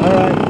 All right.